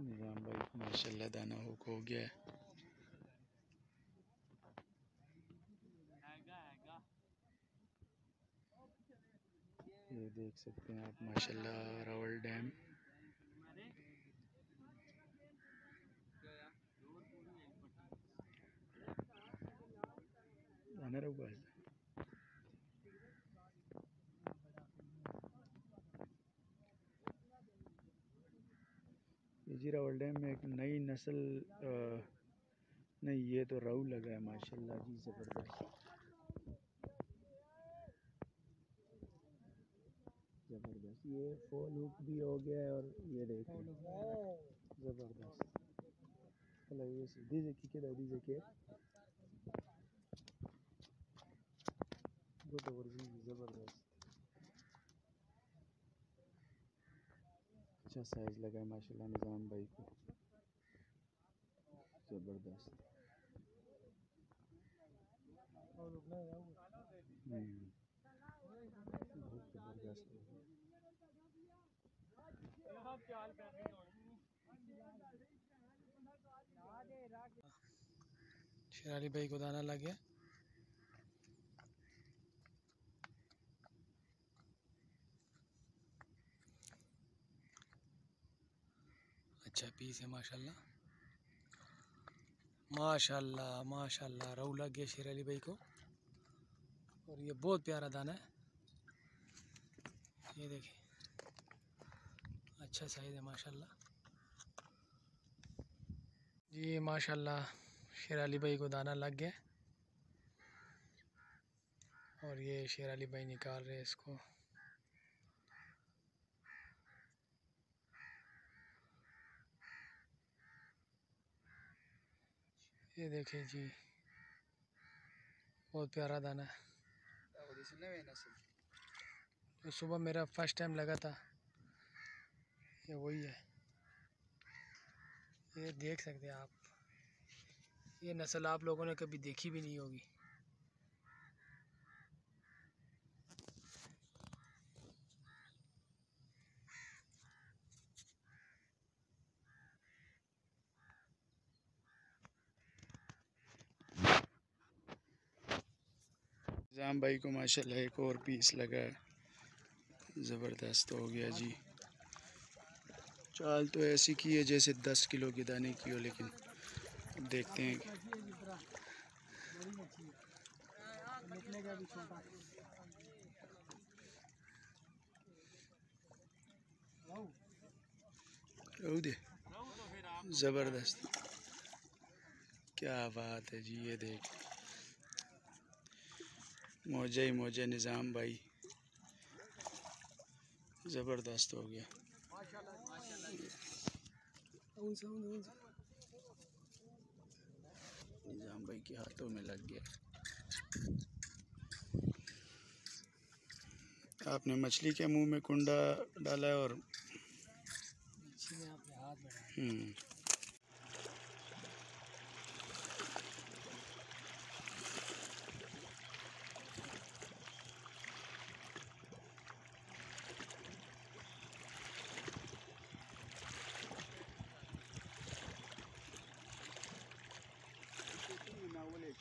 نظام بھائی ماشاء اللہ دانہ ہوک ہو گیا ہے یہ دیکھ سکتے ہیں آپ ماشاء اللہ راول ڈیم آنا رہا ہے جی ڈیم میں ایک نئی نسل نہیں، یہ تو رو لگا ہے ماشاء اللہ جی زبردست۔ زبردست۔ یہ فول ہوک بھی ہو گیا ہے اور یہ دیکھیں۔ زبردست۔ دیجے کی کدا دیجے کے زبردست۔ اچھا سائز لگا ہے، ماشاء اللہ، نظام بھائی کو۔ زبردست۔ زبردست شیر بھائی کو دانا لگ گیا۔ اچھا پیس ہے ماشاء اللہ ماشاء اللہ ماشاء اللہ رو لگ گیا شیر علی بھائی کو۔ اور یہ بہت پیارا دانہ ہے۔ یہ دیکھیں۔ اچھا سائز ہے ماشاء اللہ جی ماشاء اللہ شیر علی بھائی کو دانہ لگ گیا۔ اور یہ شیر علی بھائی نکال رہے اس کو۔ یہ دیکھیں جی بہت پیارا دانا ہے۔ جو صبح میرا فرسٹ ٹائم لگا تھا، یہ وہی ہے۔ یہ دیکھ سکتے ہیں آپ۔ یہ نسل آپ لوگوں نے کبھی دیکھی بھی نہیں ہوگی۔ نظام بھائی کو ماشاءاللہ ایک اور پیس لگا ہے۔ زبردست ہو گیا جی۔ چال تو ایسی کی ہے جیسے دس کلو کی دانے کی ہو، لیکن دیکھتے ہیں۔ دے۔ زبردست۔ کیا بات ہے جی یہ دیکھ۔ موجہ ہی موجہ نظام بھائی۔ زبردست ہو گیا۔ نظام بھائی کے ہاتھوں میں لگ گیا۔ آپ نے مچھلی کے منہ میں کنڈا ڈالا ہے اور ہوں۔